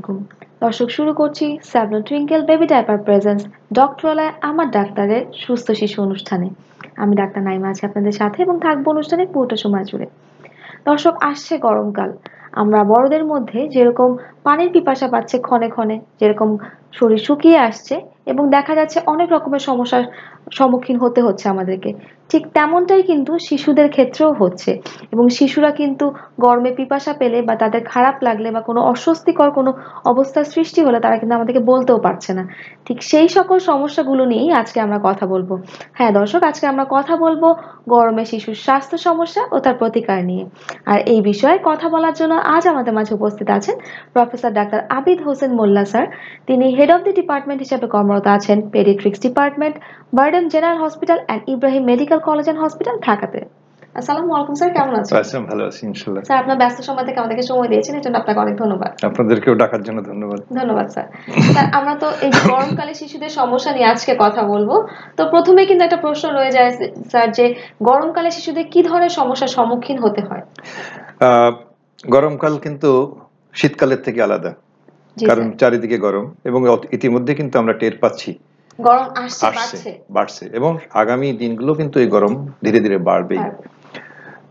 আলাইকুম দর্শক, শুরু করছি Savlon twinkle baby diaper presence ডক্টরালয় আমার ডাক্তারের সুস্থ শিশু অনুষ্ঠানে। আমি ডাক্তার নাইমা আছি আপনাদের সাথে এবং থাকব অনুষ্ঠানে পুরোটা সময় জুড়ে। দর্শক, আসছে গরমকাল। আমরা বড়দের মধ্যে যেরকম পানির পিপাসা পাচ্ছে ক্ষণে ক্ষণে, যেরকম শরীর শুকিয়ে আসছে এবং দেখা যাচ্ছে অনেক রকমের সমস্যার সম্মুখীন হতে হচ্ছে আমাদেরকে। ঠিক তেমনটাই কিন্তু শিশুদের ক্ষেত্রেও হচ্ছে। এবং শিশুরা কিন্তু গরমে পিপাসা পেলে বা তাদের খারাপ লাগলে বা কোনো অস্বস্তিকর কোনো অবস্থার সৃষ্টি হলে তারা কিন্তু আমাদেরকে বলতেও পারছে না। ঠিক সেই সকল সমস্যাগুলো নিয়েই আজকে আমরা কথা বলব। হ্যাঁ দর্শক, আজকে আমরা কথা বলব গরমে শিশুর স্বাস্থ্য সমস্যা ও তার প্রতিকার নিয়ে। আর এই বিষয়ে কথা বলার জন্য আজ আমাদের মাঝে উপস্থিত আছেন professor doctor Abid Hossain Molla sir. তিনি হেড অফ দি ডিপার্টমেন্ট হিসেবে কর্মরত আছেন। Pediatrics department BIRDEM general hospital and Ibrahim medical college and hospital ঢাকাতে আসসালামু আলাইকুম স্যার। কেমন আছেন? আছেন ভালো আছি ইনশাআল্লাহ স্যার আপনার ব্যস্ত সময় থেকে আমাদেরকে সময় দিয়েছেন এর জন্য আপনাকে অনেক ধন্যবাদ। আপনাদেরকেও ডাকার জন্য ধন্যবাদ। ধন্যবাদ স্যার। স্যার আমরা তো এই গরমকালে শিশুদের সমস্যা নিয়ে আজকে কথা বলব। তো প্রথমে কিন্তু একটা প্রশ্ন রয়ে যায় স্যার যে গরমকালে শিশুদের কি ধরনের সমস্যার সম্মুখীন হতে হয়? গরমকাল কিন্তু শীতকালের থেকে আলাদা। কারণ চারিদিকে গরম এবং ইতিমধ্যে কিন্তু আমরা টের পাচ্ছি। গরম আসছে বাড়ছে। বাড়ছে। এবং আগামী দিনগুলো কিন্তু এই গরম ধীরে ধীরে বাড়বেই। বাড়বে।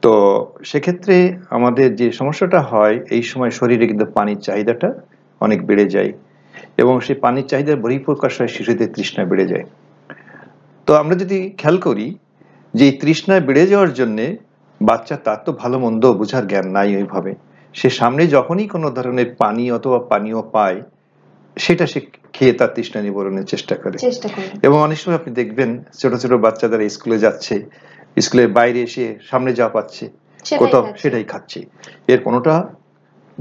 তো সেক্ষেত্রে আমাদের যে সমস্যাটা হয় এই সময় শরীরে কিন্তু পানির চাহিদাটা অনেক বেড়ে যায় এবং সেই পানির চাহিদার বহিঃপ্রকাশ হয় শিশুদের তৃষ্ণা বেড়ে যায়। তো আমরা যদি খেয়াল করি যে এই তৃষ্ণা বেড়ে যাওয়ার জন্যে বাচ্চা তার তো ভালো মন্দ বোঝার জ্ঞান নাই ওইভাবে। সে সামনে যখনই কোনো ধরনের পানি অথবা পানীয় পায় সেটা সে খেয়ে তার তৃষ্ণা নিবারণের চেষ্টা করে। এবং অনেক সময় আপনি দেখবেন ছোট ছোট বাচ্চাদের স্কুলে যাচ্ছে স্কুলের বাইরে এসে সামনে যা পাচ্ছে কোথাও সেটাই খাচ্ছে। এর কোনোটা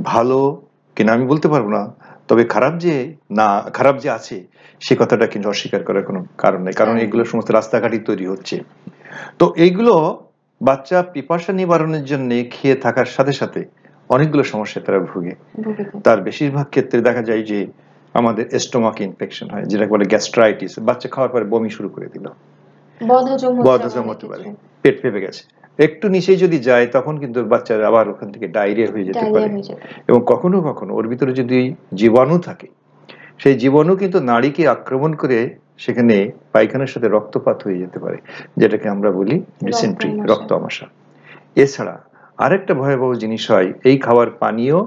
ভালো কিনা আমি বলতে পারব না তবে খারাপ যে না খারাপ যে আছে সে কথাটা কিন্তু অস্বীকার করার কোনো কারণ নেই কারণ হ্যাঁ। এগুলো সমস্ত রাস্তাঘাটই তৈরি হচ্ছে। তো এইগুলো বাচ্চা পিপাসা নিবারণের জন্য খেয়ে থাকার সাথে সাথে অনেকগুলো সমস্যা তারা ভুগে। ভুগে। তার বেশিরভাগ ক্ষেত্রে দেখা যায় যে আমাদের স্টোমাক ইনফেকশন হয় যেটাকে বলে গ্যাস্ট্রাইটিস বাচ্চা খাওয়ার পরে বমি শুরু করে দিল। বদহজম হতে পারে পেট ফেপে গেছে। একটু নিচে যদি যায় তখন কিন্তু বাচ্চার আবার ওখান থেকে ডায়রিয়া হয়ে যেতে পারে। এবং কখনো কখনো ওর ভিতরে যদি জীবাণু থাকে সেই জীবাণু কিন্তু নাড়িকে আক্রমণ করে সেখানে পায়খানার সাথে রক্তপাত হয়ে যেতে পারে যেটাকে আমরা বলি ডিসেন্ট্রি রক্ত আমাশা এছাড়া আরেকটা ভয়াবহ জিনিস হয় এই খাবার পানীয়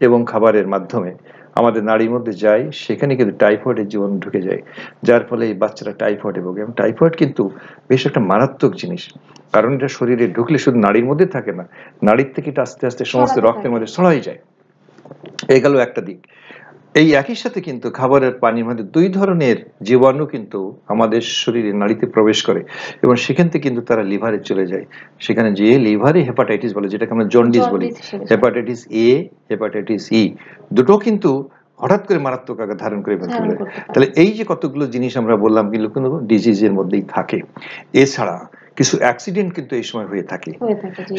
এবং খাবারের মাধ্যমে। আমাদের নারীর মধ্যে যায় সেখানে কিন্তু টাইফয়েডের জীবন ঢুকে যায় যার ফলে এই বাচ্চারা টাইফয়েডে ভোগে। এবং টাইফয়েড কিন্তু বেশ একটা মারাত্মক জিনিস কারণ এটা শরীরে ঢুকলে শুধু নারীর মধ্যে থাকে না নারীর থেকে এটা আস্তে আস্তে সমস্ত রক্তের মধ্যে ছড়াই যায়। এই গেল একটা দিক। এই একই সাথে কিন্তু খাবারের পানির মধ্যে দুই ধরনের জীবাণু কিন্তু আমাদের শরীরে নাড়িতে প্রবেশ করে এবং সেখান থেকে কিন্তু তারা লিভারে চলে যায়। সেখানে যে লিভারে হেপাটাইটিস বলে যেটাকে আমরা জন্ডিস বলি হেপাটাইটিস এ হেপাটাইটিস ই দুটো কিন্তু হঠাৎ করে মারাত্মক আকার ধারণ করে ফেলতে পারে। তাহলে এই যে কতগুলো জিনিস আমরা বললাম কিন্তু কোনো ডিজিজের মধ্যেই থাকে। এছাড়া কিছু অ্যাক্সিডেন্ট কিন্তু এই সময় হয়ে থাকে।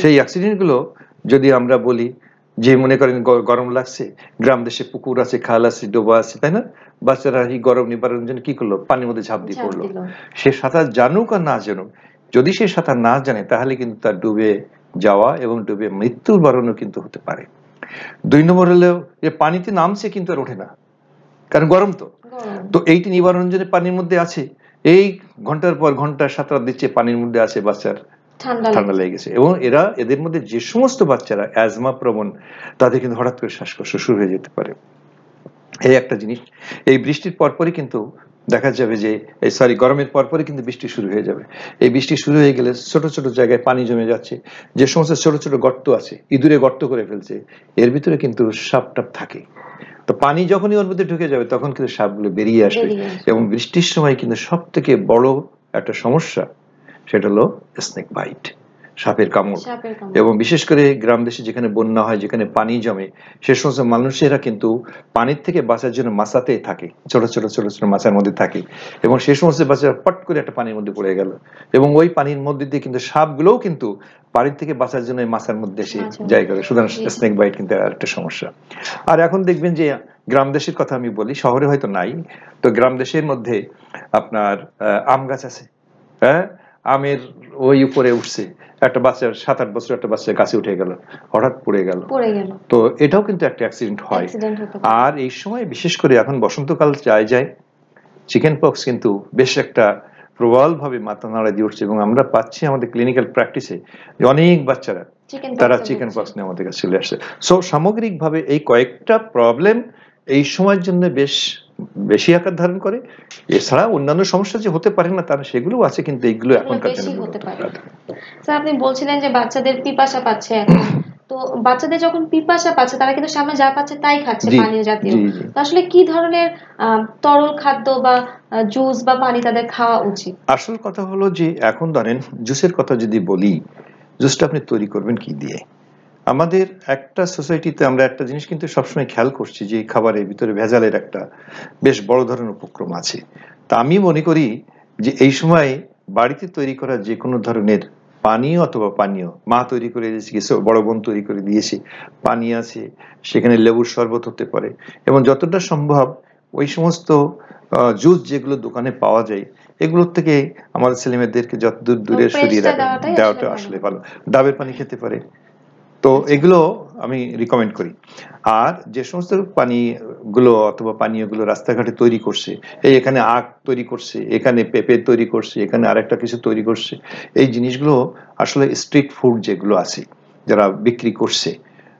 সেই অ্যাক্সিডেন্টগুলো যদি আমরা বলি যে মনে করেন গরম লাগছে গ্রাম দেশে পুকুর আছে খাল আছে ডোবা আছে তাই না? বাচ্চারা এই গরম নিবারণের জন্য কি করল? পানির মধ্যে ঝাঁপ দিয়ে পড়ল। সে সাঁতার জানুক আর না জানুক যদি সে সাঁতার না জানে তাহলে কিন্তু তার ডুবে যাওয়া এবং ডুবে মৃত্যুর বরণও কিন্তু হতে পারে। দুই নম্বর হলেও যে পানিতে নামছে কিন্তু আর ওঠে না কারণ গরম তো। তো এইটি নিবারণের জন্য পানির মধ্যে আছে। এই ঘণ্টার পর ঘণ্টা সাঁতার দিচ্ছে পানির মধ্যে আছে বাচ্চার। ঠান্ডা লেগে গেছে এবং এরা এদের মধ্যে যে সমস্ত বাচ্চারা অ্যাজমা প্রবণ তাদের কিন্তু হঠাৎ করে শ্বাসকষ্ট শুরু হয়ে যেতে পারে। এই একটা জিনিস। এই বৃষ্টির পরপরই কিন্তু দেখা যাবে যে এই সরি গরমের পরপরই কিন্তু বৃষ্টি শুরু হয়ে যাবে। এই বৃষ্টি শুরু হয়ে গেলে ছোট ছোট জায়গায় পানি জমে যাচ্ছে। যে সমস্ত ছোট ছোট গর্ত আছে ইঁদুরে গর্ত করে ফেলছে এর ভিতরে কিন্তু সাপ টাপ থাকে। তো পানি যখনই ওর মধ্যে ঢুকে যাবে তখন কিন্তু সাপগুলো বেরিয়ে আসবে। এবং বৃষ্টির সময় কিন্তু সব থেকে বড় একটা সমস্যা সেটা হলো স্নেক বাইট সাপের কামড়। এবং বিশেষ করে গ্রাম দেশে যেখানে বন্যা হয় যেখানে পানি জমে সে সমস্ত মানুষেরা কিন্তু পানির থেকে বাঁচার জন্য মাছাতে থাকে ছোট ছোট ছোট ছোট মাছের মধ্যে থাকে। এবং সে সমস্ত বাচ্চারা পট করে একটা পানির মধ্যে পড়ে গেল। এবং ওই পানির মধ্যে দিয়ে কিন্তু সাপগুলোও কিন্তু পানির থেকে বাঁচার জন্য মাছের মধ্যে এসে মাছের জায়গা করে। সুতরাং স্নেক বাইট কিন্তু একটা সমস্যা। আর এখন দেখবেন যে গ্রাম দেশের কথা আমি বলি শহরে হয়তো নাই। তো গ্রাম দেশের মধ্যে আপনার আম গাছ আছে হ্যাঁ? আমের ওই উপরে উঠছে। একটা বাচ্চা সাত আট বছর একটা বাচ্চা গাছে উঠে গেল হঠাৎ পড়ে গেল। তো এটাও কিন্তু একটা অ্যাক্সিডেন্ট হয়। আর এই সময় বিশেষ করে এখন বসন্তকাল যায় যায় চিকেন পক্স কিন্তু বেশ একটা প্রবলভাবে মাথা নাড়া দিয়ে উঠছে এবং আমরা পাচ্ছি আমাদের ক্লিনিক্যাল প্র্যাকটিসে অনেক বাচ্চারা তারা চিকেন পক্স নিয়ে আমাদের কাছে চলে আসছে সো সামগ্রিকভাবে এই কয়েকটা প্রবলেম এই সময়ের জন্য বেশ বেশি আকার ধারণ করে। এছাড়া অন্যান্য সমস্যা যে হতে পারে না তার সেগুলো আছে কিন্তু এইগুলো এখনকার দিনে হতে পারে। স্যার আপনি বলছিলেন যে বাচ্চাদের পিপাসা পাচ্ছে এখন। তো বাচ্চাদের যখন পিপাসা পাচ্ছে তারা কিন্তু সামনে যা পাচ্ছে তাই খাচ্ছে পানীয় জাতীয়। তো আসলে কি ধরনের তরল খাদ্য বা জুস বা পানি তাদের খাওয়া উচিত? আসল কথা হলো যে এখন ধরেন জুসের কথা যদি বলি জুসটা আপনি তৈরি করবেন কি দিয়ে? আমাদের একটা সোসাইটিতে আমরা একটা জিনিস কিন্তু সবসময় খেয়াল করছি যে এই খাবারের ভিতরে ভেজালের একটা বেশ বড় ধরনের উপক্রম আছে। তা আমি মনে করি যে এই সময় বাড়িতে তৈরি করা যে কোনো ধরনের পানীয় অথবা পানীয় মা তৈরি করে দিয়েছে কিছু বড় বোন তৈরি করে দিয়েছে পানি আছে সেখানে লেবুর শরবত হতে পারে এবং যতটা সম্ভব ওই সমস্ত জুস যেগুলো দোকানে পাওয়া যায় এগুলোর থেকে আমাদের ছেলেমেয়েদেরকে যত দূর দূরে সরিয়ে রাখা দেওয়াটা আসলে ভালো। ডাবের পানি খেতে পারে। তো এগুলো আমি রিকমেন্ড করি। আর যে সমস্ত পানি গুলো অথবা পানীয়গুলো রাস্তাঘাটে তৈরি করছে এই এখানে আখ তৈরি করছে এখানে পেঁপে তৈরি করছে এখানে আরেকটা কিছু তৈরি করছে এই জিনিসগুলো আসলে স্ট্রিট ফুড যেগুলো আছে যারা বিক্রি করছে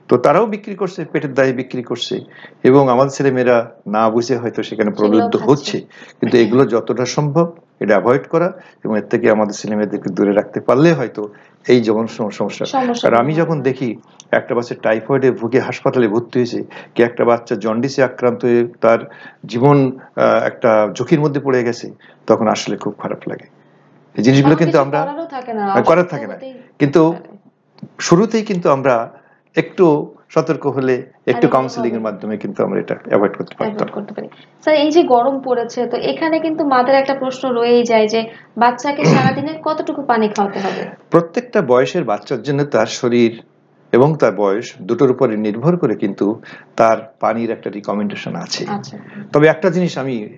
তো তারাও বিক্রি করছে পেটের দায়ে বিক্রি করছে এবং আমাদের ছেলেমেয়েরা না বুঝে হয়তো সেখানে প্রলুব্ধ হচ্ছে কিন্তু এগুলো যতটা সম্ভব এটা অ্যাভয়েড করা এবং এর থেকে আমাদের ছেলেমেয়েদেরকে দূরে রাখতে পারলে হয়তো এই যেমন সমস্যা। আর আমি যখন দেখি একটা বাচ্চা টাইফয়েডে ভুগে হাসপাতালে ভর্তি হয়েছে কি একটা বাচ্চা জন্ডিসে আক্রান্ত হয়ে তার জীবন একটা ঝুঁকির মধ্যে পড়ে গেছে তখন আসলে খুব খারাপ লাগে। এই জিনিসগুলো কিন্তু আমরা করার থাকে না। কিন্তু শুরুতেই কিন্তু আমরা একটু সতর্ক হলে একটু কাউন্সিলিং এর মাধ্যমে কিন্তু আমরা এটা অ্যাভয়েড করতে পারতাম। Avoid করতে পারি। স্যার এই যে গরম পড়েছে তো এখানে কিন্তু মাদের একটা প্রশ্ন রয়েই যায় যে বাচ্চাকে সারাদিনে কতটুকু পানি খাওয়াতে হবে? প্রত্যেকটা বয়সের বাচ্চার জন্য তার শরীর এবং তার বয়স দুটোর উপরে নির্ভর করে কিন্তু তার পানির একটা রিকমেন্ডেশন আছে। আচ্ছা। তবে একটা জিনিস আমি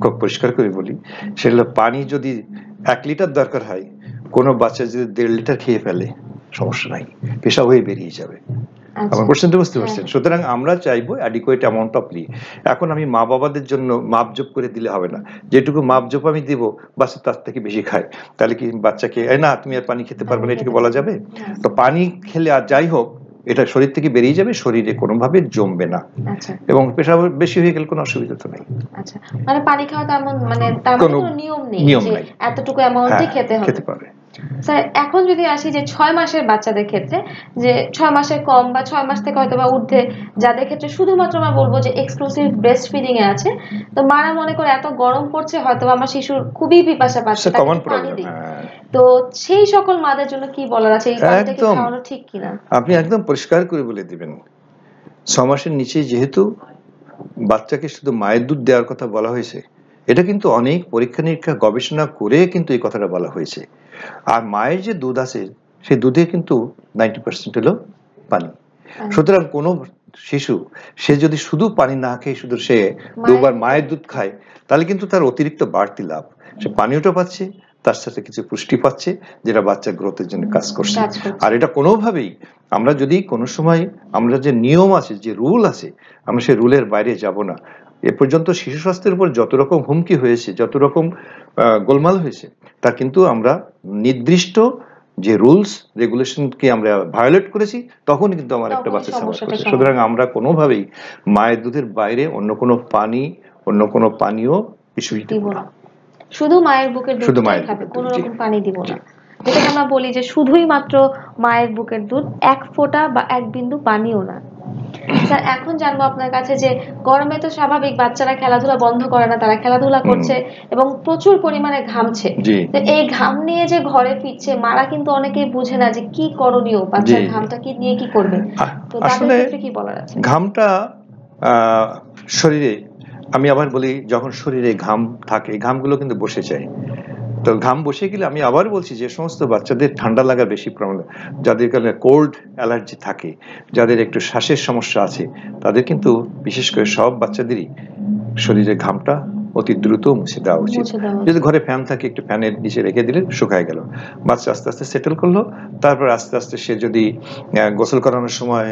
খুব পরিষ্কার করে বলি সেটা হলো পানি যদি এক লিটার দরকার হয় কোনো বাচ্চা যদি দেড় লিটার খেয়ে ফেলে সমস্যা নাই পেশাব হয়ে বেরিয়ে যাবে। আমার কোশ্চেনটা বুঝতে হ্যাঁ। পারছেন সুতরাং আমরা চাইব অ্যাডিকুয়েট অ্যামাউন্ট অফ লি এখন আমি মা বাবাদের জন্য মাপজোপ করে দিলে হবে না। যেটুকু মাপজোপ আমি দিব বাচ্চা তার থেকে বেশি খায় তাহলে কি বাচ্চাকে এই না তুমি আর পানি খেতে পারবে না এটাকে বলা যাবে? হ্যাঁ। তো পানি খেলে আর যাই হোক এটা শরীর থেকে বেরিয়ে যাবে শরীরে কোনোভাবে জমবে না। আচ্ছা। এবং পেশাব বেশি হয়ে গেলে কোনো অসুবিধা তো নেই। আচ্ছা। মানে পানি খাওয়া তেমন মানে তার কোনো নিয়ম নেই নিয়ম নাই। এতটুকু হ্যাঁ, খেতে হবে। খেতে পারবে। স্যার এখন যদি আসি যে ছয় মাসের বাচ্চাদের ক্ষেত্রে যে ছয় মাসের কম বা ছয় মাস থেকে হয়তো বা ঊর্ধ্বে যাদের ক্ষেত্রে শুধুমাত্র আমরা বলব যে এক্সক্লুসিভ ব্রেস্ট ফিডিং এ আছে তো মারা মনে করে এত গরম পড়ছে হয়তো আমার শিশুর খুবই পিপাসা পাচ্ছে পানি দিই। তো সেই সকল মাদের জন্য কি বলার আছে এই পানিটা কি একদম। খাওয়ানো ঠিক কিনা আপনি একদম পরিষ্কার করে বলে দিবেন ছ মাসের নিচে যেহেতু বাচ্চাকে শুধু মায়ের দুধ দেওয়ার কথা বলা হয়েছে এটা কিন্তু অনেক পরীক্ষা নিরীক্ষা গবেষণা করে কিন্তু এই কথাটা বলা হয়েছে। আর মায়ের যে দুধ আছে সেই দুধে কিন্তু নাইনটি পার্সেন্ট হলো পানি। সুতরাং কোনো শিশু সে যদি শুধু পানি না খেয়ে শুধু সে দুবার মায়ের দুধ খায় তাহলে কিন্তু তার অতিরিক্ত বাড়তি লাভ। সে পানীয়টা পাচ্ছে তার সাথে কিছু পুষ্টি পাচ্ছে যেটা বাচ্চা গ্রোথের জন্য কাজ করছে। কাজ করছে। আর এটা কোনোভাবেই আমরা যদি কোনো সময় আমরা যে নিয়ম আছে যে রুল আছে আমরা সেই রুলের বাইরে যাব না। এ পর্যন্ত শিশু স্বাস্থ্যের উপর যত রকম হুমকি হয়েছে যত রকম গোলমাল হয়েছে তা কিন্তু আমরা নির্দিষ্ট যে রুলস রেগুলেশনকে আমরা ভায়োলেট করেছি তখন কিন্তু আমার একটা বাচ্চা সমস্যা সুতরাং আমরা কোনোভাবেই মায়ের দুধের বাইরে অন্য কোনো পানি অন্য কোনো পানীয় কিছুই দিব না। শুধু মায়ের বুকের শুধু মায়ের কোনো রকম পানি দিব না। যেটাকে আমরা বলি যে শুধুই মাত্র মায়ের বুকের দুধ এক ফোঁটা বা এক বিন্দু পানিও না। স্যার এখন জানব আপনার কাছে যে গরমে তো স্বাভাবিক বাচ্চারা খেলাধুলা বন্ধ করে না তারা খেলাধুলা করছে এবং প্রচুর পরিমাণে ঘামছে। তো এই ঘাম নিয়ে যে ঘরে ফিরছে মারা কিন্তু অনেকেই বুঝে না যে কি করণীয় বাচ্চার ঘামটা কি নিয়ে কি করবে। তো তাদের আসলে ক্ষেত্রে কি বলার আছে? ঘামটা আহ, শরীরে আমি আবার বলি যখন শরীরে ঘাম থাকে ঘামগুলো কিন্তু বসে যায়। তো ঘাম বসে গেলে আমি আবার বলছি যে সমস্ত বাচ্চাদের ঠান্ডা লাগার বেশি প্রবলেম যাদের কারণে কোল্ড অ্যালার্জি থাকে, যাদের একটু শ্বাসের সমস্যা আছে, তাদের কিন্তু বিশেষ করে সব বাচ্চাদেরই শরীরে ঘামটা অতি দ্রুত মুছে দেওয়া উচিত। যদি ঘরে ফ্যান থাকে একটু ফ্যানের নিচে রেখে দিলে শুকায় গেল। বাচ্চা আস্তে আস্তে সেটেল করল। তারপর আস্তে আস্তে সে যদি গোসল করানোর সময়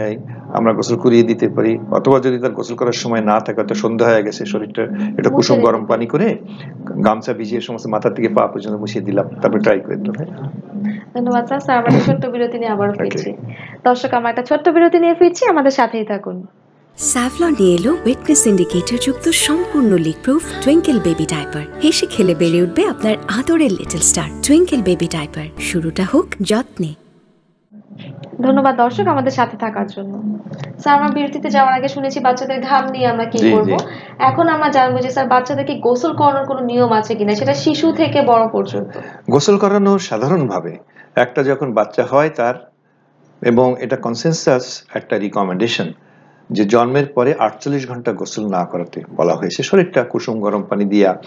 আমরা গোসল করিয়ে দিতে পারি অথবা যদি তার গোসল করার সময় না থাকে তো সন্ধ্যা হয়ে গেছে শরীরটা এটা কুসুম গরম পানি করে গামছা ভিজিয়ে সমস্ত মাথা থেকে পা পর্যন্ত মুছিয়ে দিলাম। তারপর ট্রাই করে দিলাম ধন্যবাদ স্যার। স্যার আমরা ছোট্ট বিরতি নিয়ে আবার ফিরছি। দর্শক আমরা একটা ছোট্ট বিরতি নিয়ে ফিরছি। আমাদের সাথেই থাকুন। স্যাভলন নিয়ে এলো উইটনেস ইন্ডিকেটর যুক্ত সম্পূর্ণ leak proof twinkle baby diaper হেসে খেলে বেড়ে উঠবে আপনার আদরের little star twinkle baby diaper শুরুটা হোক যত্নে। ধন্যবাদ দর্শক আমাদের সাথে থাকার জন্য। স্যার আমরা বিরতিতে যাওয়ার আগে শুনেছি বাচ্চাদের ঘাম নিয়ে আমরা কি করব। এখন আমরা জানব যে স্যার বাচ্চাদেরকে গোসল করানোর কোনো নিয়ম আছে কিনা? সেটা শিশু থেকে বড় পর্যন্ত। গোসল করানো সাধারণভাবে একটা যখন বাচ্চা হয় তার এবং এটা কনসেনসাস একটা রিকমেন্ডেশন যে জন্মের পরে আটচল্লিশ ঘণ্টা গোসল না করাতে বলা হয়েছে। শরীরটা কুসুম গরম পানি দিয়া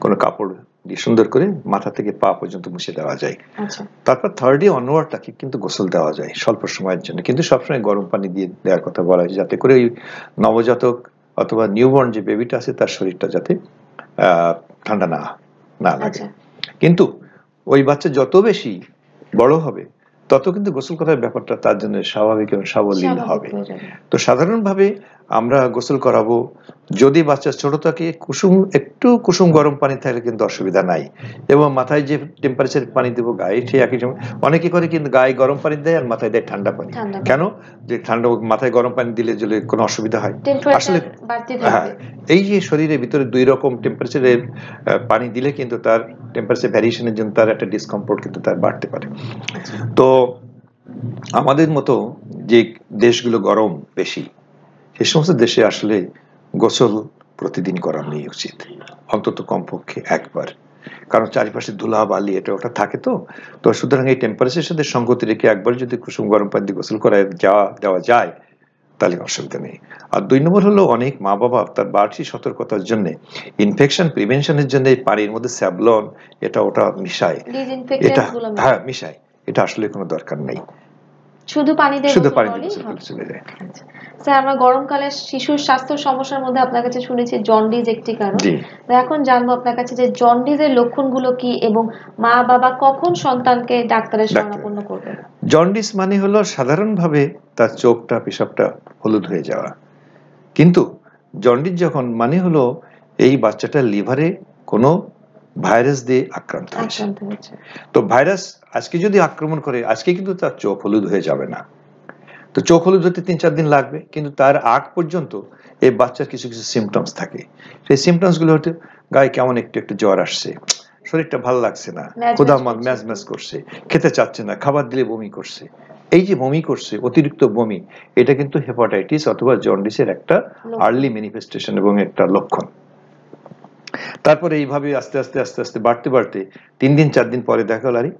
কোনো কাপড় দিয়ে সুন্দর করে মাথা থেকে পা পর্যন্ত মুছে দেওয়া যায়। আচ্ছা। তারপর থার্ড ডে অনওয়ার্ড তাকে কিন্তু গোসল দেওয়া যায় স্বল্প সময়ের জন্য। কিন্তু সবসময় গরম পানি দিয়ে দেওয়ার কথা বলা হয় যাতে করে ওই নবজাতক অথবা নিউবর্ন যে বেবিটা আছে তার শরীরটা যাতে আহ, ঠান্ডা না না লাগে। আচ্ছা। কিন্তু ওই বাচ্চা যত বেশি বড় হবে তত কিন্তু গোসল করার ব্যাপারটা তার জন্য স্বাভাবিক এবং সাবলীল হবে। তো সাধারণভাবে আমরা গোসল করাবো। যদি বাচ্চা ছোট থাকে কুসুম একটু কুসুম গরম পানি থাকলে কিন্তু অসুবিধা নাই। এবং মাথায় যে টেম্পারেচার পানি দেবো গায়ে ঠিক একই সময় অনেকে করে কিন্তু গায়ে গরম পানি দেয় আর মাথায় দেয় ঠান্ডা পানি। কেন? যে ঠান্ডা মাথায় গরম পানি দিলে যদি কোনো অসুবিধা হয়। আসলে হ্যাঁ এই যে শরীরের ভিতরে দুই রকম টেম্পারেচারের পানি দিলে কিন্তু তার টেম্পারেচার ভ্যারিয়েশনের জন্য তার একটা ডিসকমফোর্ট কিন্তু তার বাড়তে পারে। তো আমাদের মতো যে দেশগুলো গরম বেশি সে সমস্ত দেশে আসলে গোসল প্রতিদিন করানোই উচিত। অন্তত কমপক্ষে একবার। কারণ চারিপাশে ধুলা বালি এটা ওটা থাকে তো। তো সুতরাং এই টেম্পারেচারের সাথে সঙ্গতি রেখে একবার যদি কুসুম গরম পানি দিয়ে গোসল করা যাওয়া দেওয়া যায় তাহলে অসুবিধা নেই। আর দুই নম্বর হলো অনেক মা বাবা তার বাড়তি সতর্কতার জন্য ইনফেকশন প্রিভেনশনের জন্য এই পানির মধ্যে স্যাবলন এটা ওটা মিশায়। এটা। হ্যাঁ মিশায়। এটা আসলে কোনো দরকার নেই। শুধু পানি দিয়ে শুধু পানি দিয়ে চলে যায়। আচ্ছা। স্যার আমরা গরমকালে শিশুর স্বাস্থ্য সমস্যার মধ্যে আপনার কাছে শুনেছি জন্ডিস একটি কারণ। তো এখন জানব আপনার কাছে যে জন্ডিসের লক্ষণগুলো কি এবং মা বাবা কখন সন্তানকে ডাক্তারের ডাক্তার। শরণাপন্ন করবে জন্ডিস মানে হলো সাধারণভাবে তার চোখটা পেশাবটা হলুদ হয়ে যাওয়া। কিন্তু জন্ডিস যখন মানে হলো এই বাচ্চাটার লিভারে কোনো ভাইরাস দিয়ে আক্রান্ত হয়েছে। তো ভাইরাস আজকে যদি আক্রমণ করে আজকে কিন্তু তার চোখ হলুদ হয়ে যাবে না। তো চোখ হলুদ হতে তিন চার দিন লাগবে কিন্তু তার আগ পর্যন্ত এই বাচ্চার কিছু কিছু সিমটমস থাকে। সেই সিমটমসগুলো হতে গায়ে কেমন একটু একটু জ্বর আসছে শরীরটা ভালো লাগছে না করছে। ম্যাজ ম্যাজ করছে। খেতে চাচ্ছে না খাবার দিলে বমি করছে। এই যে বমি করছে অতিরিক্ত বমি এটা কিন্তু হেপাটাইটিস অথবা জন্ডিসের একটা আর্লি ম্যানিফেস্টেশন এবং একটা লক্ষণ। তারপরে এইভাবে আস্তে আস্তে আস্তে আস্তে বাড়তে বাড়তে তিন দিন, চার দিন পরে দেখা হলো, আরে,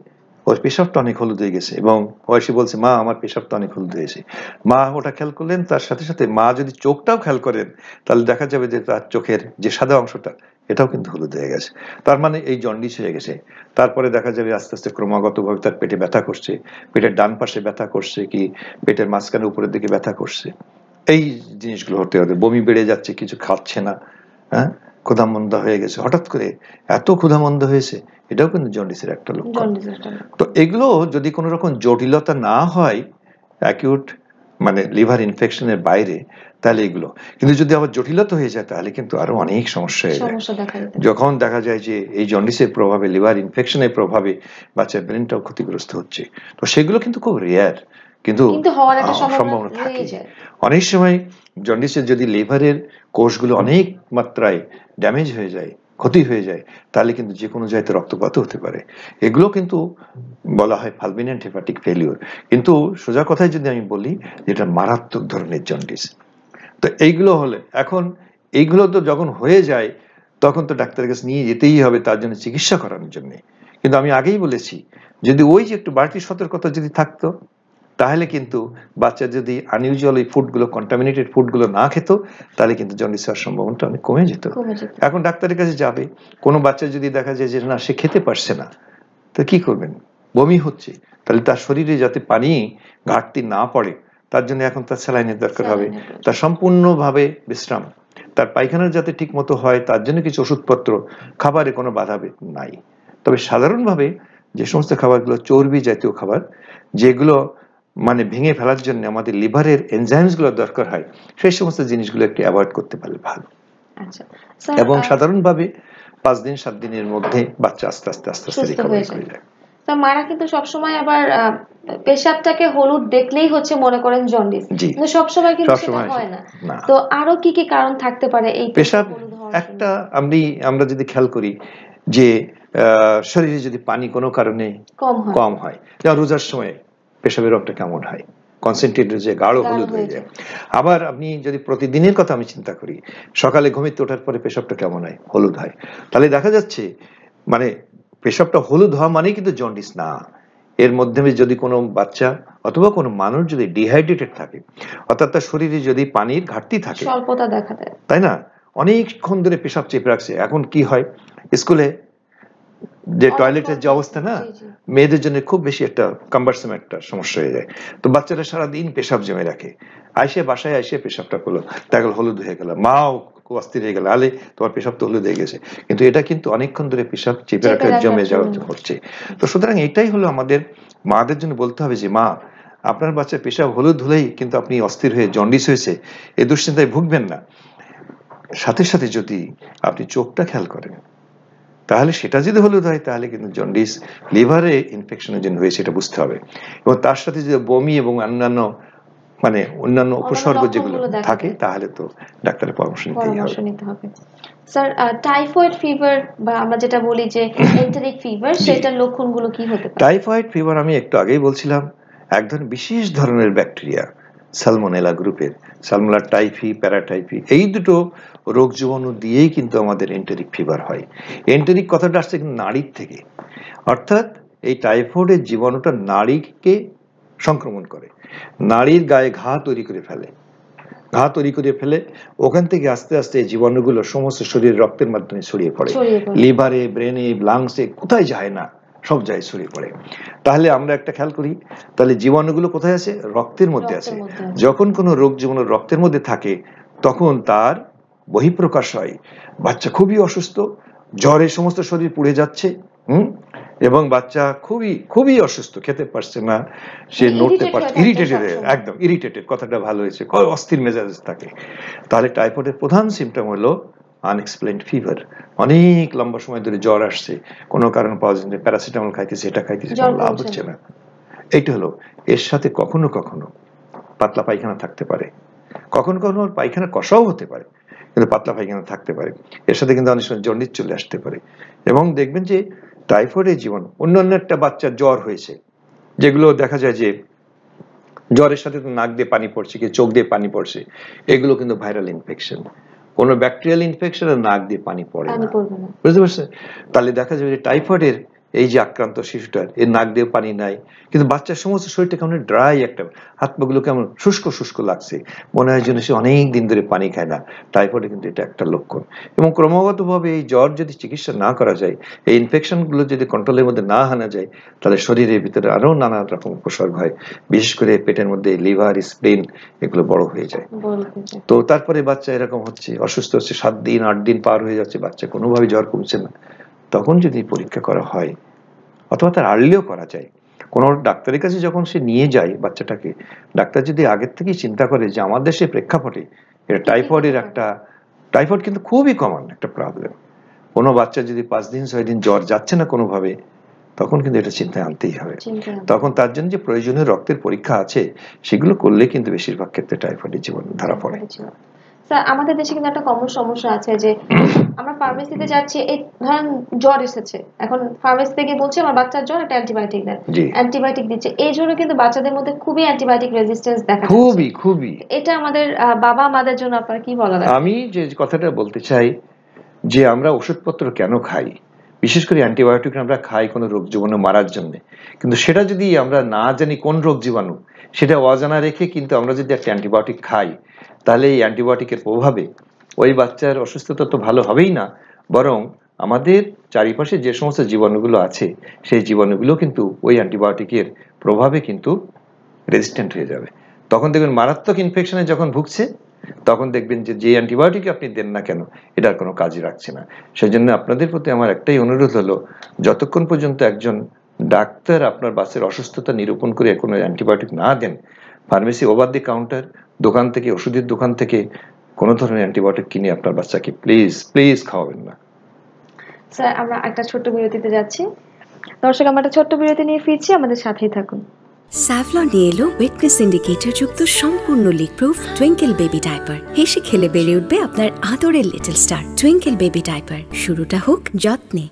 ওর পেশাবটা অনেক হলুদ হয়ে গেছে এবং ও বলছে, মা, আমার পেশাবটা অনেক হলুদ হয়েছে। মা ওটা খেয়াল করলেন, তার সাথে সাথে মা যদি চোখটাও খেয়াল করেন, তাহলে দেখা যাবে যে তার চোখের যে সাদা অংশটা, এটাও কিন্তু হলুদ হয়ে গেছে। তার মানে এই জন্ডিস হয়ে গেছে। তারপরে দেখা যাবে আস্তে আস্তে ক্রমাগতভাবে তার পেটে ব্যথা করছে। পেটের ডান পাশে ব্যথা করছে কি, পেটের মাঝখানে উপরের দিকে ব্যথা করছে। এই জিনিসগুলো হতে হতে বমি বেড়ে যাচ্ছে, কিছু খাচ্ছে না হ্যাঁ? ক্ষুধামন্দ হয়ে গেছে। হঠাৎ করে এত ক্ষুধামন্দ হয়েছে এটাও কিন্তু জন্ডিসের একটা লক্ষণ। তো এগুলো যদি কোনো রকম জটিলতা না হয় অ্যাকিউট মানে লিভার ইনফেকশনের বাইরে তাহলে এগুলো। কিন্তু যদি আবার জটিলতা হয়ে যায় তাহলে কিন্তু আরও অনেক সমস্যা হয়ে যায়। যখন দেখা যায় যে এই জন্ডিসের প্রভাবে লিভার ইনফেকশনের প্রভাবে বাচ্চার ব্রেনটাও ক্ষতিগ্রস্ত হচ্ছে। তো সেগুলো কিন্তু খুব রেয়ার কিন্তু সম্ভাবনা থাকে। অনেক সময় জন্ডিসের যদি লিভারের কোষগুলো অনেক মাত্রায় ড্যামেজ হয়ে যায়, ক্ষতি হয়ে যায়, তাহলে কিন্তু যে কোনো জায়গাতে রক্তপাত হতে পারে। এগুলো কিন্তু বলা হয় ফালমিনেন্ট হেপাটিক ফেলিওর কিন্তু সোজা কথায় যদি আমি বলি, যেটা মারাত্মক ধরনের জন্ডিস তো এইগুলো হলে, এখন এইগুলো তো যখন হয়ে যায়, তখন তো ডাক্তারের কাছে নিয়ে যেতেই হবে তার জন্য চিকিৎসা করানোর জন্য। কিন্তু আমি আগেই বলেছি, যদি ওই যে একটু বাড়তি সতর্কতা যদি থাকতো তাহলে কিন্তু বাচ্চা যদি আনইউজুয়াল এই ফুডগুলো কন্টামিনেটেড ফুডগুলো না খেত তাহলে কিন্তু জন্ডিস হওয়ার সম্ভাবনাটা অনেক কমে যেত। এখন ডাক্তারের কাছে যাবে কোনো বাচ্চা যদি দেখা যায় যে না সে খেতে পারছে না তো কি করবেন? বমি হচ্ছে তাহলে তার শরীরে যাতে পানি ঘাটতি না পড়ে তার জন্য এখন তার স্যালাইনের দরকার হবে। তার সম্পূর্ণভাবে বিশ্রাম তার পায়খানা যাতে ঠিক মতো হয় তার জন্য কিছু ওষুধপত্র খাবারে কোনো বাধা নাই। তবে সাধারণভাবে যে সমস্ত খাবারগুলো চর্বি জাতীয় খাবার যেগুলো মানে ভেঙে ফেলার জন্য আমাদের লিভারের এনজাইমসগুলো দরকার হয় সেই সমস্ত জিনিসগুলো একটু অ্যাভয়েড করতে পারলে ভালো। আচ্ছা এবং সাধারণভাবে পাঁচ দিন সাত দিনের মধ্যে বাচ্চা আস্তে আস্তে আস্তে আস্তে রিকভারি করে যায়। তা মারা কিন্তু সবসময় আবার পেশাবটাকে হলুদ দেখলেই হচ্ছে মনে করেন জন্ডিস। কিন্তু সবসময় কিন্তু সেটা হয় না। তো আরও কি কি কারণ থাকতে পারে এই পেশাব একটা আমি আমরা যদি খেয়াল করি যে শরীরে যদি পানি কোনো কারণে কম হয় যেমন রোজার সময় পেশাবের রংটা কেমন হয়? কনসেন্ট্রেটেড যে গাঢ় হলুদ হয়ে যায়। আবার আপনি যদি প্রতিদিনের কথা আমি চিন্তা করি সকালে ঘুমিতে ওঠার পরে পেশাবটা কেমন হয়? হলুদ হয়। তাহলে দেখা যাচ্ছে মানে পেশাবটা হলুদ হওয়া মানেই কিন্তু জন্ডিস না। এর মাধ্যমে যদি কোনো বাচ্চা অথবা কোনো মানুষ যদি ডিহাইড্রেটেড থাকে অর্থাৎ তার শরীরে যদি পানির ঘাটতি থাকে স্বল্পতা দেখা দেয়। তাই না? অনেকক্ষণ ধরে পেশাব চেপে রাখছে। এখন কি হয়? স্কুলে যে টয়লেটের যে অবস্থা না? মেয়েদের জন্য খুব বেশি একটা কাম্বারসাম একটা সমস্যা হয়ে যায়। তো বাচ্চারা সারাদিন পেশাব জমে রাখে। আইসে বাসায় আইসে পেশাবটা করল দেখা হলুদ হয়ে গেল। মাও খুব অস্থির হয়ে গেল। আলে তোমার পেশাব তো হলুদ হয়ে গেছে। কিন্তু এটা কিন্তু অনেকক্ষণ ধরে পেশাব চেপে রাখা জমে যাওয়া হচ্ছে। তো সুতরাং এটাই হলো আমাদের মাদের জন্য বলতে হবে যে মা আপনার বাচ্চা পেশাব হলুদ হলেই কিন্তু আপনি অস্থির হয়ে জন্ডিস হয়েছে। এই দুশ্চিন্তায় ভুগবেন না। সাথে সাথে যদি আপনি চোখটা খেয়াল করেন তাহলে সেটা যদি হলুদ হয় তাহলে কিন্তু জন্ডিস লিভারে ইনফেকশনের জন্য হয়েছে এটা বুঝতে হবে। এবং তার সাথে যদি বমি এবং অন্যান্য মানে অন্যান্য উপসর্গ যেগুলো থাকে তাহলে তো ডাক্তারের পরামর্শ নিতে হবে। স্যার টাইফয়েড ফিভার বা আমরা যেটা বলি যে এন্টারিক ফিভার সেটার লক্ষণগুলো কি হতে পারে? টাইফয়েড ফিভার আমি একটু আগেই বলছিলাম এক ধরনের বিশেষ ধরনের ব্যাকটেরিয়া সালমোনেলা গ্রুপের সালমোলা টাইফি প্যারাটাইফি এই দুটো রোগ জীবাণু দিয়েই কিন্তু আমাদের এন্টারিক ফিভার হয়। এন্টারিক কথাটা আসছে কিন্তু নাড়ির থেকে। অর্থাৎ এই টাইফয়েডের জীবাণুটা নাড়িকে সংক্রমণ করে। নাড়ির গায়ে ঘা তৈরি করে ফেলে। ঘা তৈরি করে ফেলে ওখান থেকে আস্তে আস্তে এই জীবাণুগুলো সমস্ত শরীরের রক্তের মাধ্যমে ছড়িয়ে পড়ে। লিভারে ব্রেনে লাংসে কোথায় যায় না। সব জায়গায় ছড়িয়ে পড়ে। তাহলে আমরা একটা খেয়াল করি তাহলে জীবাণুগুলো কোথায় আছে? রক্তের মধ্যে আছে। যখন কোনো রোগ জীবাণু রক্তের মধ্যে থাকে তখন তার বহিঃপ্রকাশ হয়। বাচ্চা খুবই অসুস্থ জ্বরে সমস্ত শরীর পুড়ে যাচ্ছে হুম? এবং বাচ্চা খুবই খুবই অসুস্থ খেতে পারছে না সে নড়তে পারছে ইরিটেটেড একদম ইরিটেটেড কথাটা ভালো হয়েছে অস্থির মেজাজ থাকে। তাহলে টাইফয়েডের প্রধান সিমটম হলো আনএক্সপ্লেন্ড ফিভার অনেক লম্বা সময় ধরে জ্বর আসছে। কোনো কারণ পাওয়া যাচ্ছে প্যারাসিটামল খাইতেছে এটা খাইতেছে লাভ হচ্ছে না। এইটা হলো এর সাথে কখনো কখনো পাতলা পায়খানা থাকতে পারে। কখনো কখনো পায়খানা কষাও হতে পারে কিন্তু পাতলা পায়খানা থাকতে পারে। এর সাথে কিন্তু অনেক সময় জন্ডিস চলে আসতে পারে। এবং দেখবেন যে টাইফয়েডের জীবন অন্যান্য একটা বাচ্চার জ্বর হয়েছে যেগুলো দেখা যায় যে জ্বরের সাথে তো নাক দিয়ে পানি পড়ছে কি চোখ দিয়ে পানি পড়ছে এগুলো কিন্তু ভাইরাল ইনফেকশন। কোনো ব্যাকটেরিয়াল ইনফেকশন নাক দিয়ে পানি পড়ে না। বুঝতে পারছেন? তাহলে দেখা যাবে যে টাইফয়েডের এই যে আক্রান্ত শিশুটার এর নাক দিয়ে পানি নাই কিন্তু বাচ্চার সমস্ত শরীরটা কেমন ড্রাই একটা হাত পাগুলো কেমন শুষ্ক শুষ্ক লাগছে। মনে হয় যেন সে অনেক দিন ধরে পানি খায় না। টাইফয়েডে কিন্তু এটা একটা লক্ষণ। এবং ক্রমাগতভাবে এই জ্বর যদি চিকিৎসা না করা যায় এই ইনফেকশনগুলো যদি কন্ট্রোলের মধ্যে না আনা যায় তাহলে শরীরের ভিতরে আরও নানা রকম উপসর্গ হয়। বিশেষ করে পেটের মধ্যে লিভার স্প্লেন এগুলো বড় হয়ে যায়। তো তারপরে বাচ্চা এরকম হচ্ছে অসুস্থ হচ্ছে সাত দিন আট দিন পার হয়ে যাচ্ছে বাচ্চা কোনোভাবে জ্বর কমছে না। তখন যদি পরীক্ষা করা হয় অথবা তার আর্লিও করা যায়। কোনো ডাক্তারের কাছে যখন সে নিয়ে যায় বাচ্চাটাকে ডাক্তার যদি আগের থেকেই চিন্তা করে যে আমার দেশে প্রেক্ষাপটে এটা টাইফয়েডের একটা টাইফয়েড কিন্তু খুবই কমন একটা প্রবলেম কোনো বাচ্চা যদি পাঁচ দিন ছয় দিন জ্বর যাচ্ছে না কোনোভাবে তখন কিন্তু এটা চিন্তায় আনতেই হবে। তখন তার জন্য যে প্রয়োজনীয় রক্তের পরীক্ষা আছে সেগুলো করলে কিন্তু বেশিরভাগ ক্ষেত্রে টাইফয়েডের জীবন ধরা পড়ে। স্যার আমাদের দেশে কিন্তু একটা কমন সমস্যা আছে যে আমরা ফার্মেসিতে যাচ্ছি এই ধরেন জ্বর এসেছে। এখন ফার্মেসি থেকে বলছে আমার বাচ্চার জ্বর একটা অ্যান্টিবায়োটিক দেন। অ্যান্টিবায়োটিক দিচ্ছে। এই জন্য কিন্তু বাচ্চাদের মধ্যে খুবই অ্যান্টিবায়োটিক রেজিস্ট্যান্স দেখা যাচ্ছে। খুবই খুবই। এটা আমাদের বাবা মাদের জন্য আপনার কি বলা আমি যে কথাটা বলতে চাই যে আমরা ওষুধপত্র কেন খাই? বিশেষ করে অ্যান্টিবায়োটিক আমরা খাই কোনো রোগ জীবাণু মারার জন্য। কিন্তু সেটা যদি আমরা না জানি কোন রোগ জীবাণু সেটা অজানা রেখে কিন্তু আমরা যদি একটা অ্যান্টিবায়োটিক খাই, তাহলে এই অ্যান্টিবায়োটিকের প্রভাবে ওই বাচ্চার অসুস্থতা তো ভালো হবেই না। বরং আমাদের চারিপাশে যে সমস্ত জীবাণুগুলো আছে, সেই জীবাণুগুলো কিন্তু ওই অ্যান্টিবায়োটিকের প্রভাবে কিন্তু রেজিস্ট্যান্ট হয়ে যাবে। তখন দেখবেন মারাত্মক ইনফেকশনে যখন ভুগছে, তখন দেখবেন যে যে অ্যান্টিবায়োটিক আপনি দেন না কেন, এটার কোনো কাজই রাখছে না। সেই জন্য আপনাদের প্রতি আমার একটাই অনুরোধ হলো, যতক্ষণ পর্যন্ত একজন ডাক্তার আপনার বাচ্চার অসুস্থতা নিরূপণ করে কোনো অ্যান্টিবায়োটিক না দেন ফার্মেসি ওভার দি কাউন্টার দোকান থেকে ওষুধের দোকান থেকে কোনো ধরনের অ্যান্টিবায়োটিক কিনে আপনার বাচ্চাকে প্লিজ প্লিজ খাওয়াবেন না। স্যার আমরা একটা ছোট্ট বিরতিতে যাচ্ছি। দর্শক আমরা একটা ছোট্ট বিরতি নিয়ে ফিরছি আমাদের সাথেই থাকুন। স্যাভলন নিয়ে এলো ওয়েটনেস ইন্ডিকেটর যুক্ত সম্পূর্ণ leak proof twinkle baby diaper হেসে খেলে বেড়ে উঠবে আপনার আদরের little star twinkle baby diaper শুরুটা হোক যত্নে।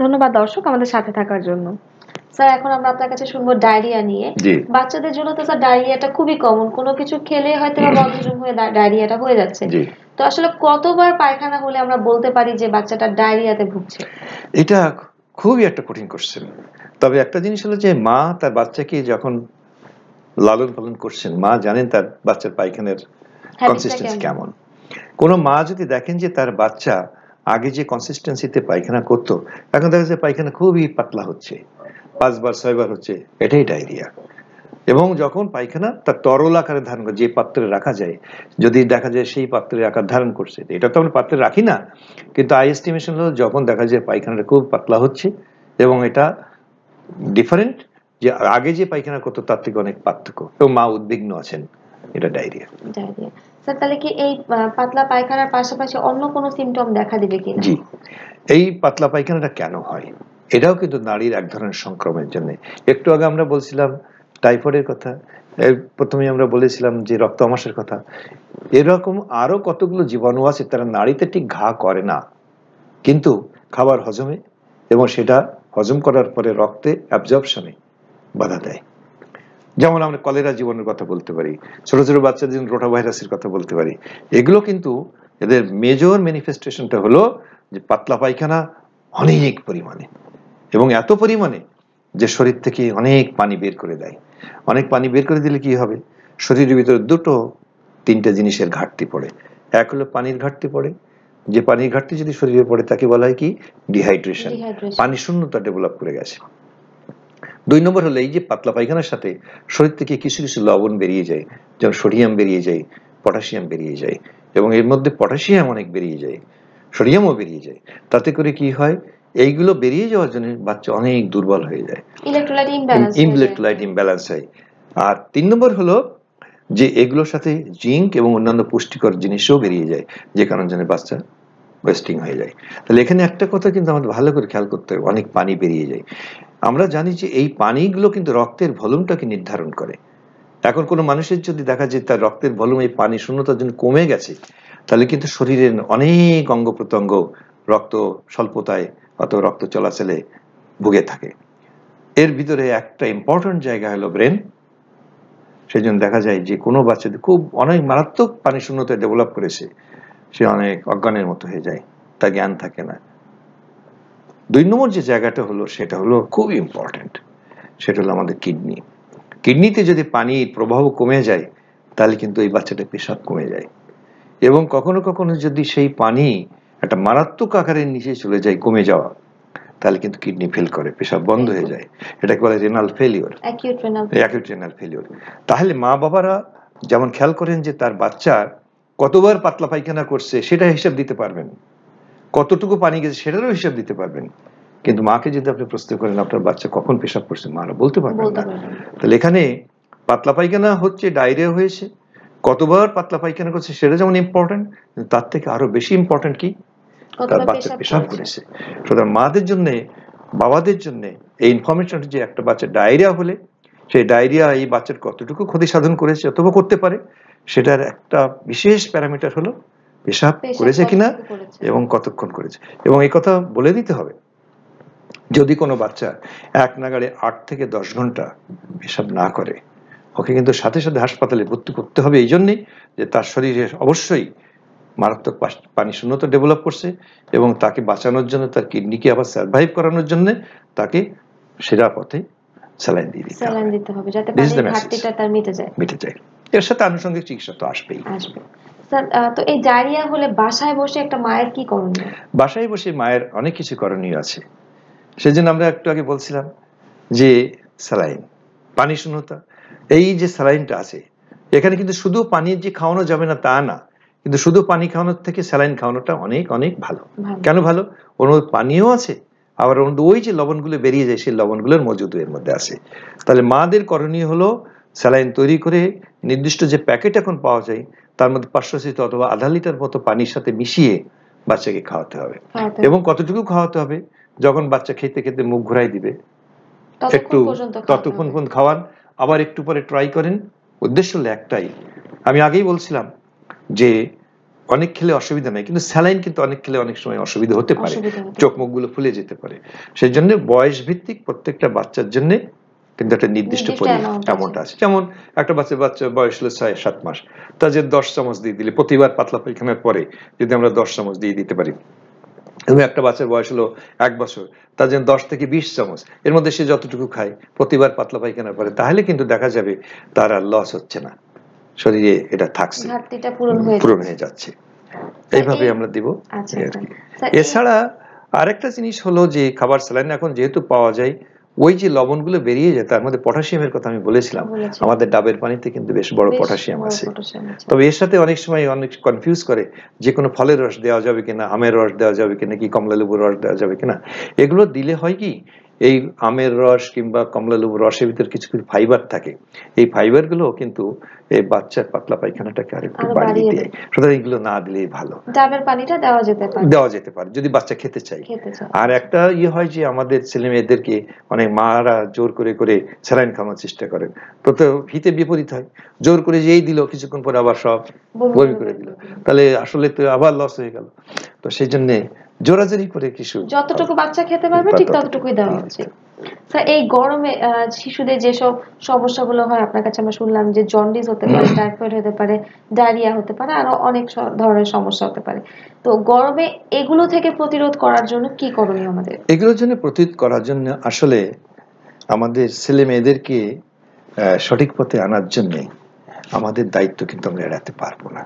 ধন্যবাদ দর্শক আমাদের সাথে থাকার জন্য। স্যার এখন আমরা আপনার কাছে শুনব ডায়রিয়া নিয়ে। বাচ্চাদের জন্য তো স্যার ডায়রিয়াটা খুবই কমন কোনো কিছু খেলে হয়তো বা বদহজম হয়ে ডায়রিয়াটা হয়ে যাচ্ছে। তো আসলে কতবার পায়খানা হলে আমরা বলতে পারি যে বাচ্চাটা ডায়রিয়াতে ভুগছে? এটা খুবই একটা কঠিন কোশ্চেন তবে একটা জিনিস হলো যে মা তার বাচ্চাকে যখন লালন পালন করছেন মা জানেন তার বাচ্চার পায়খানার কনসিস্টেন্সি? কেমন। কোনো মা যদি দেখেন যে তার বাচ্চা আগে যে কনসিস্টেন্সিতে পায়খানা করতো, এখন দেখা যাচ্ছে পায়খানা খুবই পাতলা হচ্ছে। পাঁচবার, ছয়বার হচ্ছে, এটাই ডায়রিয়া এবং যখন পায়খানা, তার তরল আকারে ধারণ করে, যে পাত্রে রাখা যায়, যদি দেখা যায় সেই পাত্রের আকার ধারণ করছে এটা তো আমরা পাত্রে রাখি না, কিন্তু আই এস্টিমেশন হলো যখন দেখা যায় পায়খানাটা খুব পাতলা হচ্ছে, এবং এটা ডিফারেন্ট যে আগে যে পায়খানা করতো, তার থেকে অনেক পার্থক্য। এবং মা উদ্বিগ্ন আছেন, এটা ডায়রিয়া ডায়রিয়া স্যার, তাহলে কি এই পাতলা পায়খানার পাশাপাশি অন্য কোনো সিমটম দেখা দিবে কিনা? জি, এই পাতলা পায়খানাটা কেন হয়? এটাও কিন্তু নারীর এক ধরনের সংক্রমণের জন্য। একটু আগে আমরা বলছিলাম টাইফয়েডের কথা প্রথমে আমরা বলেছিলাম যে রক্ত আমাশের কথা। এরকম আরও কতগুলো জীবাণু আছে তারা নারীতে ঠিক ঘা করে না। কিন্তু খাবার হজমে এবং সেটা হজম করার পরে রক্তে অ্যাবজর্পশনে বাধা দেয়। যেমন আমরা কলেরা জীবনের কথা বলতে পারি ছোট ছোট বাচ্চাদের জন্য রোটা ভাইরাসের কথা বলতে পারি। এগুলো কিন্তু এদের মেজর ম্যানিফেস্টেশনটা হলো যে পাতলা পায়খানা অনেক পরিমাণে এবং এত পরিমাণে যে শরীর থেকে অনেক পানি বের করে দেয়। অনেক পানি বের করে দিলে কি হবে? শরীরের ভিতরে দুটো তিনটে জিনিসের ঘাটতি পড়ে। এক হলো পানির ঘাটতি পড়ে। যে পানির ঘাটতি যদি শরীরে পড়ে তাকে বলা হয় কি? ডিহাইড্রেশন পানি শূন্যতা ডেভেলপ করে গেছে। দুই নম্বর হলো এই যে পাতলা পায়খানার সাথে শরীর থেকে কিছু কিছু লবণ বেরিয়ে যায় যেমন সোডিয়াম বেরিয়ে যায় পটাশিয়াম বেরিয়ে যায় এবং এর মধ্যে পটাশিয়াম অনেক বেরিয়ে যায় সোডিয়ামও বেরিয়ে যায়। তাতে করে কি হয়? এইগুলো বেরিয়ে যাওয়ার জন্য বাচ্চা অনেক দুর্বল হয়ে যায়। ইলেকট্রোলাইট ইমব্যালেন্স হয় আর তিন নম্বর হলো যে এগুলোর সাথে জিঙ্ক এবং অন্যান্য পুষ্টিকর জিনিসও বেরিয়ে যায় যে কারণ জন্য বাচ্চা ওয়েস্টিং হয়ে যায়। তাহলে এখানে একটা কথা কিন্তু আমাদের ভালো করে খেয়াল করতে হবে অনেক পানি বেরিয়ে যায়। আমরা জানি যে এই পানিগুলো কিন্তু রক্তের ভলিউমটাকে নির্ধারণ করে। এখন কোনো মানুষের যদি দেখা যায় তার রক্তের ভলিউম এই পানি শূন্যতার জন্য কমে গেছে, তাহলে কিন্তু শরীরের অনেক অঙ্গ প্রত্যঙ্গ রক্ত স্বল্পতায় অথবা রক্ত চলাচলে ভুগে থাকে। এর ভিতরে একটা ইম্পর্টেন্ট জায়গা হলো ব্রেন। সেই জন্য দেখা যায় যে কোনো বাচ্চা যদি খুব অনেক মারাত্মক পানি শূন্যতায় ডেভেলপ করেছে, সে অনেক অজ্ঞানের মতো হয়ে যায় তা জ্ঞান থাকে না। দুই নম্বর যে জায়গাটা হলো সেটা হলো খুব ইম্পর্টেন্ট সেটা হলো আমাদের কিডনি কিডনিতে যদি পানির প্রবাহ কমে যায় তাহলে কিন্তু এই বাচ্চাটা পেশাব কমে যায়। এবং কখনো কখনো যদি সেই পানি একটা মারাত্মক আকারের নিচে চলে যায় কমে যাওয়া তাহলে কিন্তু কিডনি ফেল করে পেশাব বন্ধ হয়ে যায়। এটাকে বলে renal failure acute renal acute renal failure তাহলে মা বাবারা যেমন খেয়াল করেন যে তার বাচ্চা কতবার পাতলা পায়খানা করছে সেটা হিসাব দিতে পারবেন। কতটুকু পানি গেছে সেটারও হিসাব দিতে পারবেন। কিন্তু মাকে যদি আপনি প্রশ্ন করেন আপনার বাচ্চা কখন পেশাব করছে? মারা বলতে পারবেন না। তাহলে এখানে পাতলা পায়খানা হচ্ছে ডায়রিয়া হয়েছে। কতবার পাতলা পায়খানা করছে সেটা যেমন ইম্পর্টেন্ট তার থেকে আরও বেশি ইম্পর্টেন্ট কি? তার বাচ্চা পেশাব করেছে? করেছে। সুতরাং মাদের জন্য বাবাদের জন্য এই ইনফরমেশন যে একটা বাচ্চা ডায়রিয়া হলে সেই ডায়রিয়া এই বাচ্চার কতটুকু ক্ষতি সাধন করেছে অথবা করতে পারে সেটার একটা বিশেষ প্যারামিটার হলো পেশাব করেছে কিনা এবং কতক্ষণ করেছে? এবং এই কথা বলে দিতে হবে। যদি কোনো বাচ্চা এক নাগাড়ে আট থেকে দশ ঘণ্টা পেশাব না করে ওকে কিন্তু সাথে সাথে হাসপাতালে ভর্তি করতে হবে এই জন্যেই যে তার শরীরে অবশ্যই মারাত্মক পানি শূন্যতা ডেভেলপ করছে এবং তাকে বাঁচানোর জন্য তার কিডনিকে আবার সার্ভাইভ করানোর জন্য তাকে সেরা পথে স্যালাইন দিয়ে দিতে স্যালাইন দিতে হবে যাতে পানির ঘাটতিটা তার মিটে যায়। মিটে যায়। এর সাথে আনুষঙ্গিক চিকিৎসা তো আসবেই। আসবে। তো এই ডায়রিয়া হলে বাসায় বসে একটা মায়ের কি করণীয়? বাসায় বসে মায়ের অনেক কিছু করণীয় আছে। সেজন্য আমরা একটু আগে বলছিলাম যে স্যালাইন পানি শূন্যতা এই যে স্যালাইনটা আছে এখানে কিন্তু শুধু পানি যে খাওয়ানো যাবে না তা না কিন্তু শুধু পানি খাওয়ানোর থেকে স্যালাইন খাওয়ানোটা অনেক অনেক ভালো। কেন ভালো? ওর মধ্যে পানিও আছে আবার ওর ওই যে লবণগুলো বেরিয়ে যায় সেই লবণগুলোর মজুদ এর মধ্যে আছে। তাহলে মাদের করণীয় হলো স্যালাইন তৈরি করে নির্দিষ্ট যে প্যাকেট এখন পাওয়া যায় তার মধ্যে পাঁচশো অথবা আধা লিটার মতো পানির সাথে মিশিয়ে বাচ্চাকে খাওয়াতে হবে। এবং কতটুকু খাওয়াতে হবে? যখন বাচ্চা খেতে খেতে মুখ ঘুরাই দিবে একটু ততক্ষণ। পর্যন্ত খাওয়ান। আবার একটু পরে ট্রাই করেন। উদ্দেশ্য হলো একটাই। আমি আগেই বলছিলাম যে অনেক খেলে অসুবিধা নেই কিন্তু স্যালাইন কিন্তু অনেক খেলে অনেক সময় অসুবিধা হতে পারে। চোখ মুখগুলো ফুলে যেতে পারে। সেই জন্য বয়স ভিত্তিক প্রত্যেকটা বাচ্চার জন্য কিন্তু একটা নির্দিষ্ট পরিমাণ আছে। অ্যামাউন্ট আছে যেমন একটা বাচ্চা বাচ্চা বয়স হলো ছয় সাত মাস তা যে দশ চামচ দিয়ে দিলে প্রতিবার পাতলা পায়খানার পরে যদি আমরা দশ চামচ দিয়ে দিতে পারি এবং একটা বাচ্চার বয়স হলো এক বছর তার জন্য দশ থেকে বিশ চামচ এর মধ্যে সে যতটুকু খায় প্রতিবার পাতলা পায়খানার পরে তাহলে কিন্তু দেখা যাবে তার আর লস হচ্ছে না শরীরে এটা থাকছে পূরণ হয়ে যাচ্ছে। এইভাবে আমরা দিব আচ্ছা, আর আচ্ছা। কি। এছাড়া আরেকটা জিনিস হলো যে খাবার স্যালাইন এখন যেহেতু পাওয়া যায় ওই যে লবণগুলো বেরিয়ে যায় তার মধ্যে পটাশিয়ামের কথা আমি বলেছিলাম। আমাদের ডাবের পানিতে কিন্তু বেশ বড় পটাশিয়াম আছে। আছে। তবে এর সাথে অনেক সময় অনেক কনফিউজ করে যে কোনো ফলের রস দেওয়া যাবে কিনা আমের রস দেওয়া যাবে কিনা কি কমলা লেবুর রস দেওয়া যাবে কিনা। এগুলো দিলে হয় কি এই আমের রস কিংবা কমলা লেবুর রসের ভিতরে কিছু কিছু ফাইবার থাকে। এই ফাইবারগুলো কিন্তু এই বাচ্চার পাতলা পায়খানাটাকে আরেকটু আরও বাড়িয়ে দেয়। সুতরাং এগুলো না দিলেই ভালো। ডাবের পানিটা দেওয়া যেতে পারে। দেওয়া যেতে পারে যদি বাচ্চা খেতে চায়। আর একটা ইয়ে হয় যে আমাদের ছেলে মেয়েদেরকে অনেক মারা জোর করে করে স্যালাইন খাওয়ানোর চেষ্টা করেন। তো তো হিতে বিপরীত হয়। জোর করে যেই দিল কিছুক্ষণ পরে আবার সব বমি করে। দিল। তাহলে আসলে তো আবার লস হয়ে গেল। তো সেই জন্য জোরাজোরি করে কিছু যতটুকু বাচ্চা খেতে পারবে ঠিক ততটুকুই দেওয়া উচিত স্যার এই গরমে শিশুদের যেসব সমস্যাগুলো হয় আপনার কাছে আমরা শুনলাম যে জন্ডিস হতে পারে টাইফয়েড হতে পারে ডায়রিয়া হতে পারে আরও অনেক ধরনের সমস্যা হতে পারে। তো গরমে এগুলো থেকে প্রতিরোধ করার জন্য কি করণীয় আমাদের? এগুলোর জন্য প্রতিরোধ করার জন্য আসলে আমাদের ছেলে মেয়েদেরকে সঠিক পথে আনার জন্য আমাদের দায়িত্ব কিন্তু আমরা এড়াতে পারব না।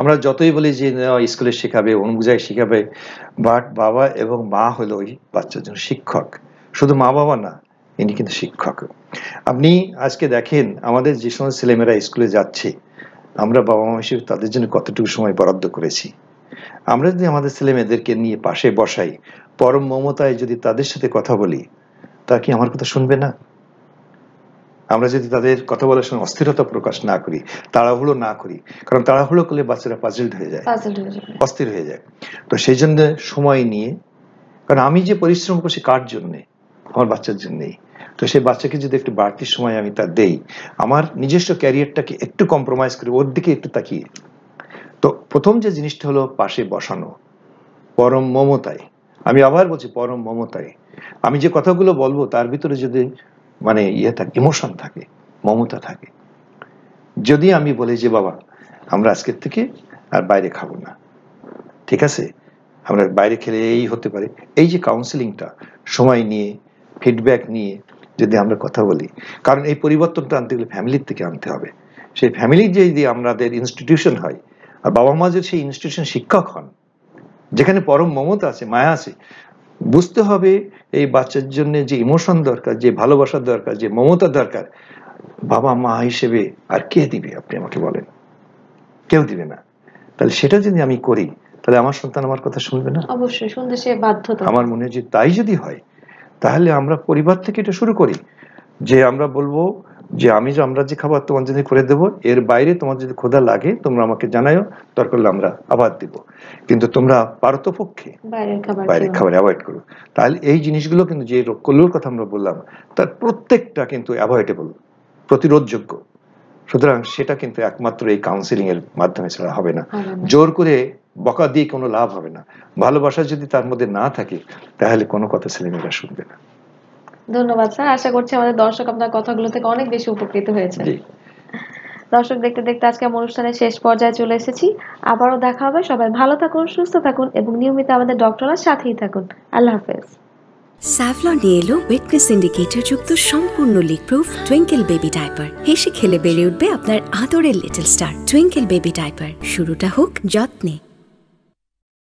আমরা যতই বলি যে স্কুলে শেখাবে অনুযায়ী শেখাবে বাট বাবা এবং মা হলো ওই বাচ্চার জন্য শিক্ষক। শুধু মা বাবা না, ইনি কিন্তু শিক্ষক। আপনি আজকে দেখেন, আমাদের যে সমস্ত ছেলেমেয়েরা স্কুলে যাচ্ছে, আমরা বাবা মা হিসেবে তাদের জন্য কতটুকু সময় বরাদ্দ করেছি। আমরা যদি আমাদের ছেলে মেয়েদেরকে নিয়ে পাশে বসাই, পরম মমতায় যদি তাদের সাথে কথা বলি তা কি আমার কথা শুনবে না? আমরা যদি তাদের কথা বলার সময় অস্থিরতা প্রকাশ না করি তাড়াহুড়ো না করি কারণ তাড়াহুড়ো করলে বাচ্চারা পাজলড হয়ে যায়। অস্থির হয়ে যায়। তো সেই জন্য সময় নিয়ে কারণ আমি যে পরিশ্রম করছি কার জন্যে? আমার বাচ্চার জন্যেই। তো সেই বাচ্চাকে যদি একটু বাড়তি সময় আমি তা দেই আমার নিজস্ব ক্যারিয়ারটাকে একটু কম্প্রোমাইজ করি ওর দিকে একটু তাকিয়ে। তো প্রথম যে জিনিসটা হলো পাশে বসানো। পরম মমতায়। আমি আবার বলছি পরম মমতায়। আমি যে কথাগুলো বলব তার ভিতরে যদি মানে ইয়ে থাকে ইমোশন থাকে, মমতা থাকে। যদি আমি বলি যে, বাবা, আমরা আজকের থেকে আর বাইরে খাব না, ঠিক আছে? আমরা বাইরে খেলে এই হতে পারে। এই যে কাউন্সিলিংটা সময় নিয়ে ফিডব্যাক নিয়ে যদি আমরা কথা বলি, কারণ এই পরিবর্তনটা আনতে গেলে ফ্যামিলির থেকে আনতে হবে। সেই ফ্যামিলির যদি আমাদের ইনস্টিটিউশন হয়, আর বাবা মা যদি সেই ইনস্টিটিউশন শিক্ষক হন, যেখানে পরম মমতা আছে, মায়া আছে বুঝতে হবে এই বাচ্চার জন্য যে ইমোশন দরকার যে ভালোবাসার দরকার যে মমতা দরকার বাবা মা হিসেবে আর কে দিবে আপনি আমাকে বলেন? কেউ দিবে না। তাহলে সেটা যদি আমি করি তাহলে আমার সন্তান আমার কথা শুনবে না? অবশ্যই শুনতে সে বাধ্য আমার মনে হয় যে তাই যদি হয় তাহলে আমরা পরিবার থেকে এটা শুরু করি যে আমরা বলব যে আমি যে আমরা যে খাবার তোমার জন্য করে দেবো এর বাইরে তোমার যদি ক্ষুধা লাগে তোমরা আমাকে জানাও দরকার হলে আমরা আবার দিব। কিন্তু তোমরা পারতপক্ষে বাইরের খাবার অ্যাভয়েড করো। তাহলে এই জিনিসগুলো কিন্তু যে রোগগুলোর কথা আমরা বললাম তার প্রত্যেকটা কিন্তু অ্যাভয়েডেবল প্রতিরোধযোগ্য। সুতরাং সেটা কিন্তু একমাত্র এই কাউন্সিলিং এর মাধ্যমে ছাড়া হবে না। জোর করে বকা দিয়ে কোনো লাভ হবে না। ভালোবাসা যদি তার মধ্যে না থাকে তাহলে কোনো কথা ছেলেমেয়েরা শুনবে না। ধন্যবাদ স্যার। আশা করছি আমাদের দর্শক আপনার কথাগুলো থেকে অনেক বেশি উপকৃত হয়েছে। দর্শক দেখতে দেখতে আজকে আমার অনুষ্ঠানের শেষ পর্যায়ে চলে এসেছি। আবারও দেখা হবে। সবাই ভালো থাকুন সুস্থ থাকুন এবং নিয়মিত আমাদের ডক্টরের সাথেই থাকুন। আল্লাহ হাফেজ। স্যাভলন নিয়ে এলো ওয়েটনেস ইন্ডিকেটর যুক্ত সম্পূর্ণ leak proof twinkle baby diaper হেসে খেলে বেড়ে উঠবে আপনার আদরের little star twinkle baby diaper শুরুটা হোক যত্নে।